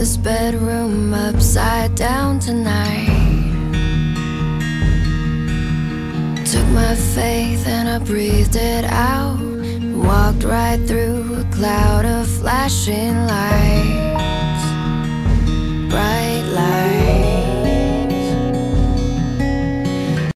this bedroom upside down tonight. Took my faith and I breathed it out. Walked right through a cloud of flashing light.